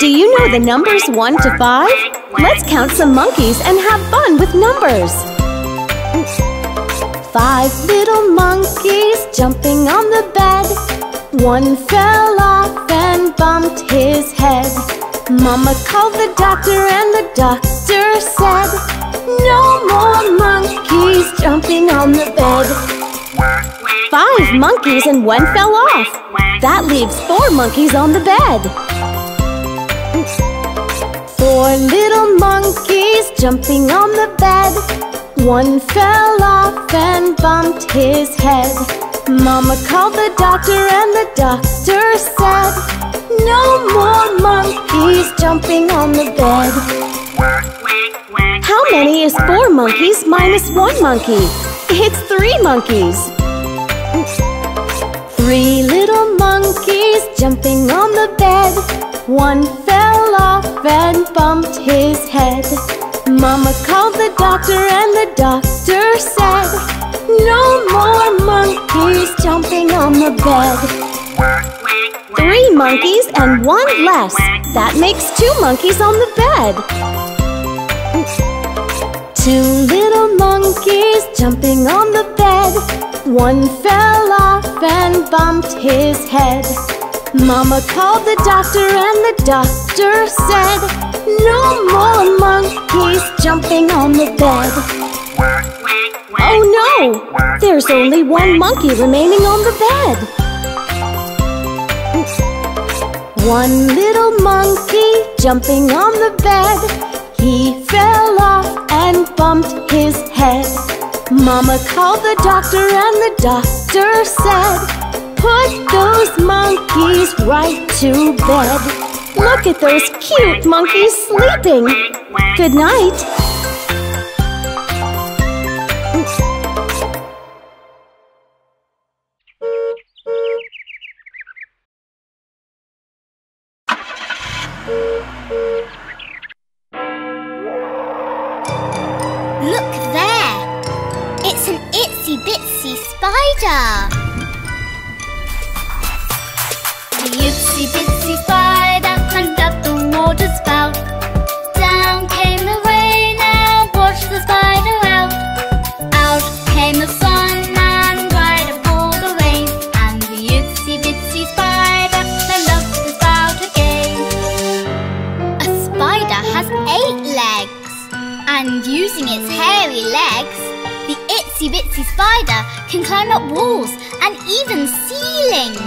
Do you know the numbers 1 to 5? Let's count some monkeys and have fun with numbers. Five little monkeys jumping on the bed. One fell off and bumped his head. Mama called the doctor and the doctor said, No more monkeys jumping on the bed. Five monkeys and one fell off. That leaves four monkeys on the bed. Four little monkeys jumping on the bed. One fell off and bumped his head. Mama called the doctor and the doctor said, No more monkeys jumping on the bed. How many is four monkeys minus one monkey? It's three monkeys. Three little monkeys jumping on the bed. One fell off and bumped his head. Mama called the doctor and the doctor said, No more monkeys jumping on the bed. Three monkeys and one less. That makes two monkeys on the bed. Two little monkeys jumping on the bed. One fell off and bumped his head. Mama called the doctor and the doctor said, No more monkeys jumping on the bed. Oh no! There's only one monkey remaining on the bed. One little monkey jumping on the bed. He fell off and bumped his head. Mama called the doctor and the doctor said, Put those monkeys right to bed. Look at those cute monkeys sleeping. Good night. Look spider! The itsy bitsy spider climbed up the water spout. Down came the rain, now watch the spider out. Out came the sun and dried up all the rain. And the itsy bitsy spider climbed up the spout again. A spider has eight legs. And using its hairy legs, the itsy bitsy spider can climb up walls and even ceilings.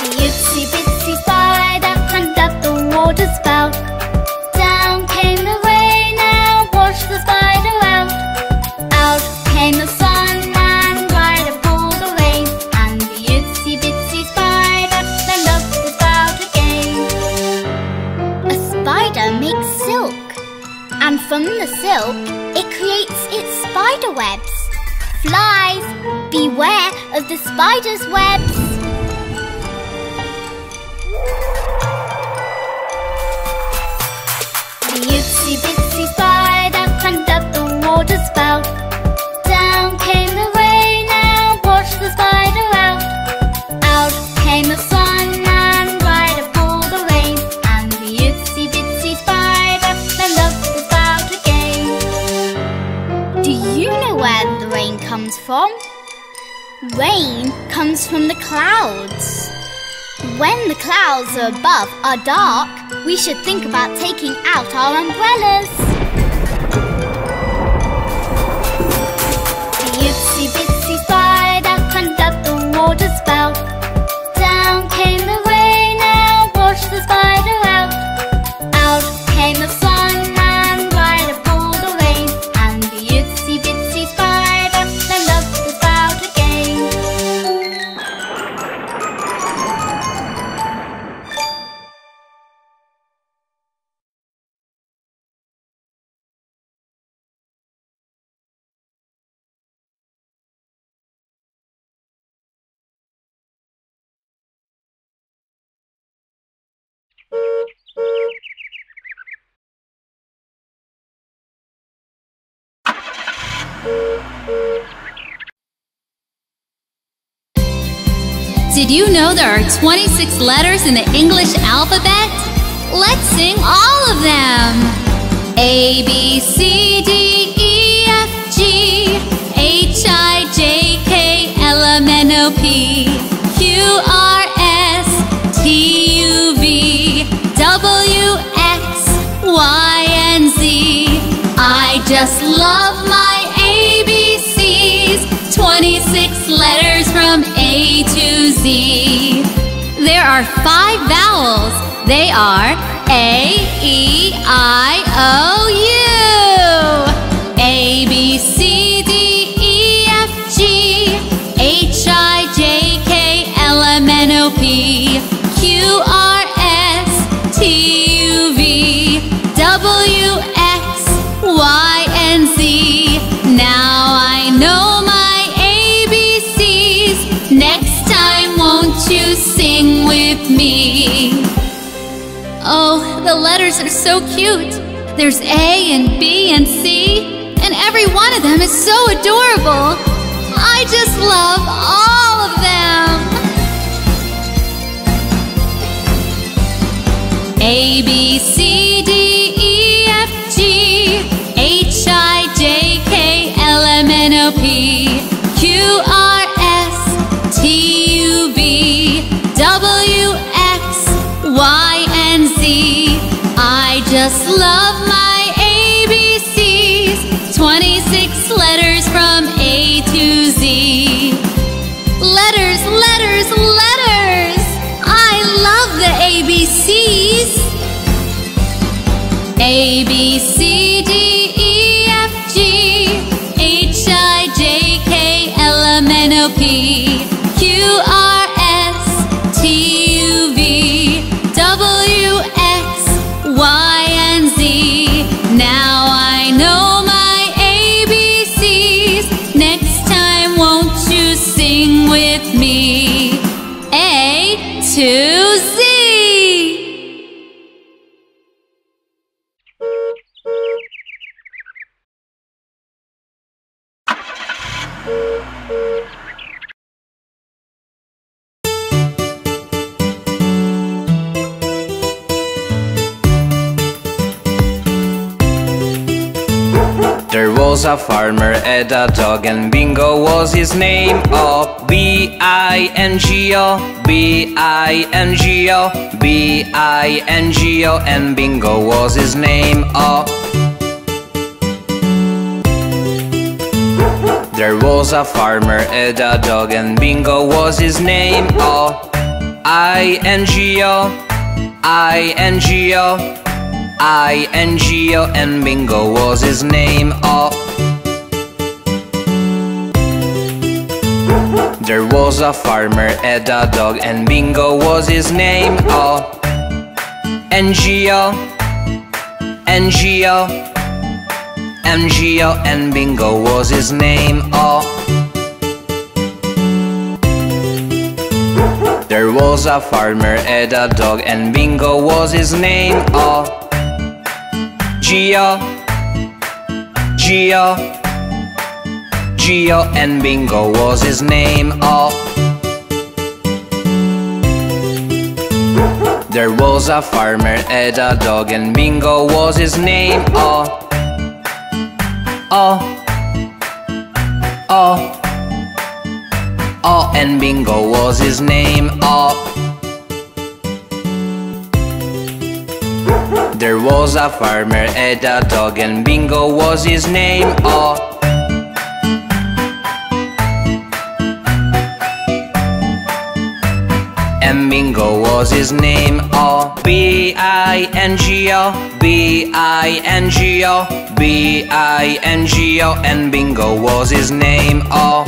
The itsy bitsy spider climbed up the water spout. And from the silk, it creates its spider webs. Flies, beware of the spider's webs. The itsy bitsy spider climbed up the water spout. Where the rain comes from? Rain comes from the clouds. When the clouds above are dark, we should think about taking out our umbrellas. The itsy bitsy spider climbed up the water spout. Did you know there are 26 letters in the English alphabet? Let's sing all of them. A, B, C, D, E, F, G, H, I, J, K, L, M, N, O, P, Q, R, S, T, U, V, W, X, Y, and Z. I just There are five vowels. They are A, E, I, O, U. Oh, the letters are so cute. There's A and B and C, and every one of them is so adorable. I just love all was a farmer and a dog and Bingo was his name. Oh, B-I-N-G-O, B-I-N-G-O, B-I-N-G-O And Bingo was his name. Oh There was a farmer and a dog and Bingo was his name. Oh, I-N-G-O, I-N-G-O I-N-G-O and Bingo was his name. Oh There was a farmer and a dog and Bingo was his name. Oh N-G-O and Bingo was his name. Oh There was a farmer and a dog and Bingo was his name. Oh Geo, and Bingo was his name. Oh, there was a farmer and a dog, and Bingo was his name. Oh, oh, oh, oh, and Bingo was his name. Oh. There was a farmer and a dog and Bingo was his name Oh Bingo was his name. Oh B-I-N-G-O B-I-N-G-O B-I-N-G-O And Bingo was his name. Oh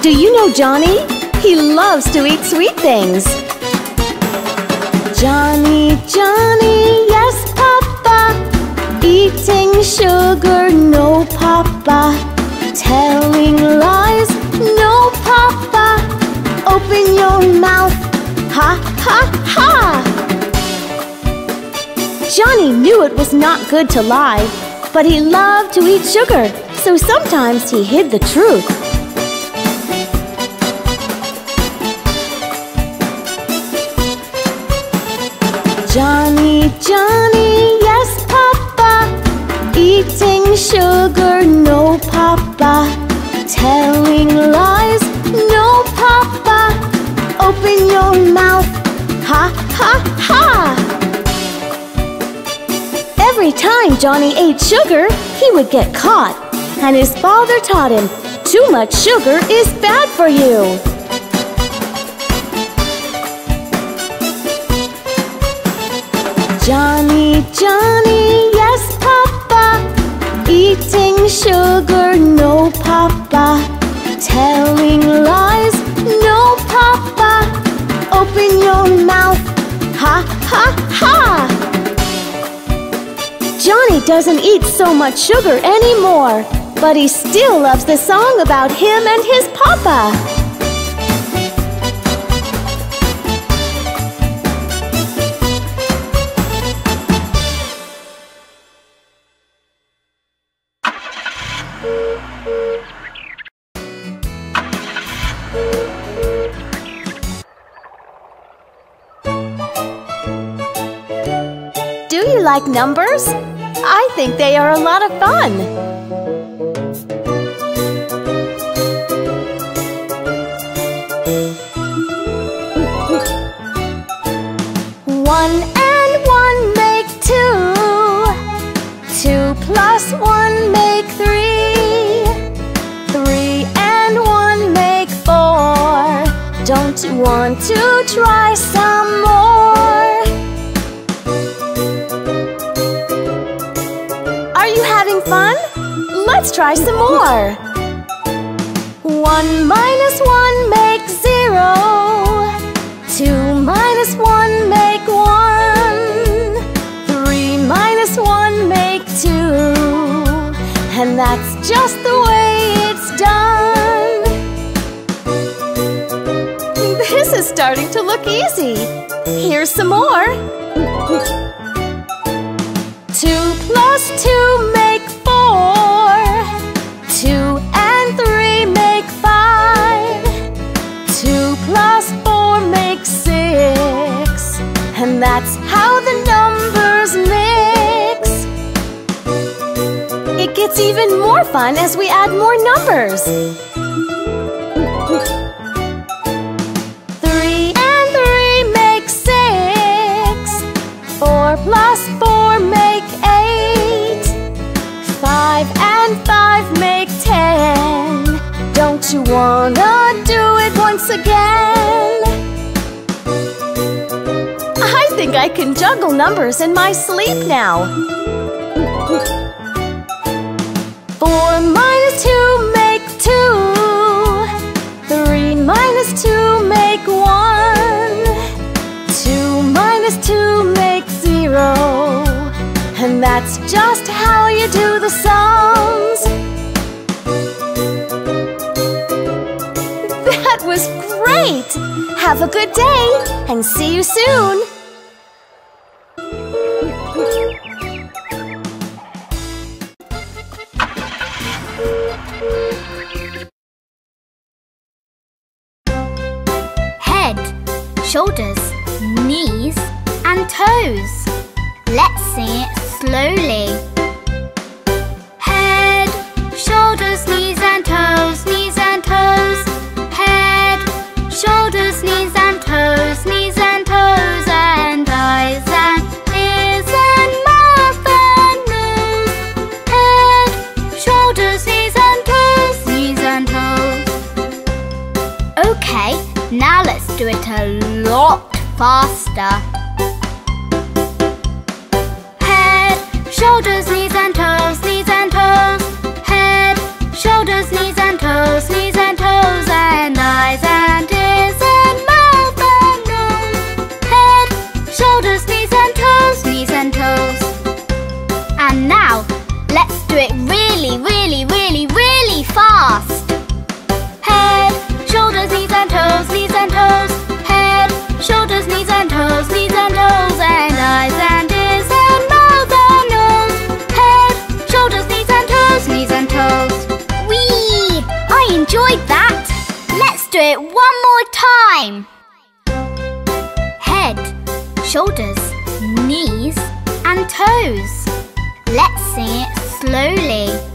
Do you know Johnny? He loves to eat sweet things. Johnny, Johnny, yes, Papa. Eating sugar, no, Papa. Telling lies, no, Papa. Open your mouth. Ha, ha, ha! Johnny knew it was not good to lie, but he loved to eat sugar, so sometimes he hid the truth. Johnny, Johnny, yes, Papa. Eating sugar, no, Papa. Telling lies, no, Papa. Open your mouth, ha, ha, ha. Every time Johnny ate sugar, he would get caught. And his father taught him, too much sugar is bad for you. Johnny, Johnny, yes, Papa. Eating sugar, no, Papa. Telling lies, no, Papa. Open your mouth, ha, ha, ha. Johnny doesn't eat so much sugar anymore, but he still loves the song about him and his papa. Do you like numbers? I think they are a lot of fun. Don't you want to try some more? Are you having fun? Let's try some more. One minus one makes zero. Two minus one make one. Three minus one make two. And that's just the way look easy. Here's some more. Two plus two make four. Two and three make five. Two plus four make six. And that's how the numbers mix. It gets even more fun as we add more numbers. And five make ten. Don't you wanna do it once again? I think I can juggle numbers in my sleep now. Four minus two just how you do the sums. That was great! Have a good day and see you soon! Lot like that. Let's do it one more time. Head, shoulders, knees and toes. Let's sing it slowly.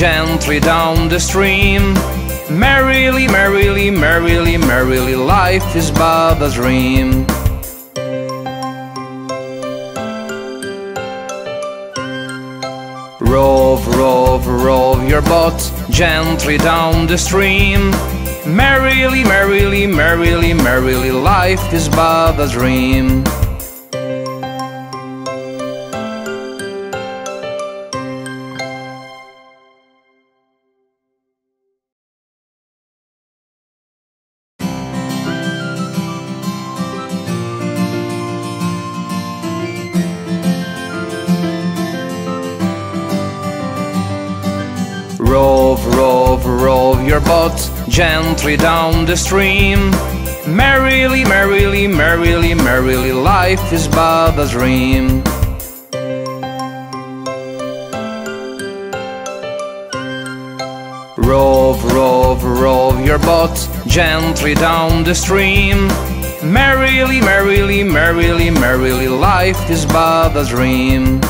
Gently down the stream. Merrily, merrily, merrily, merrily, life is but a dream. Rove, rove, rove your boat gently down the stream. Merrily, merrily, merrily, merrily, life is but a dream. The stream. Merrily, merrily, merrily, merrily, life is but a dream. Rove, rove, rove your boat gently down the stream. Merrily, merrily, merrily, merrily, life is but a dream.